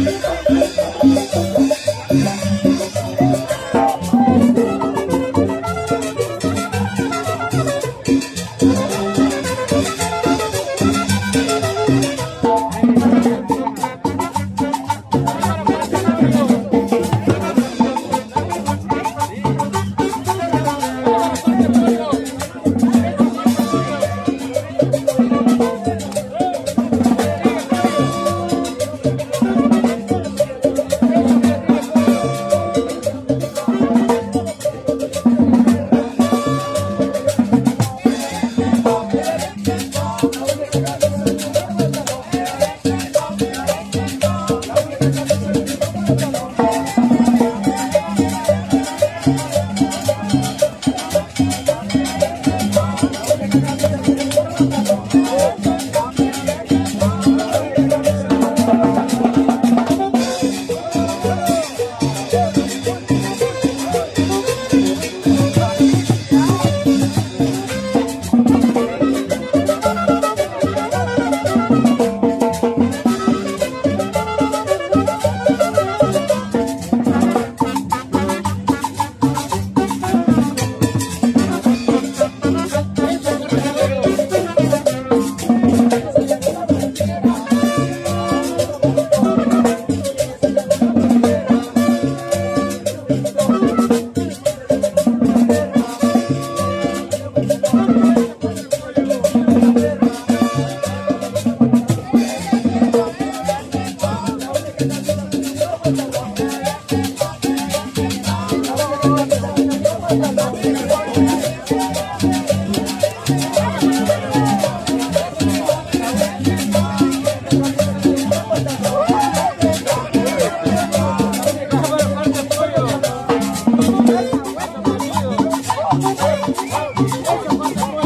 Música Gracias.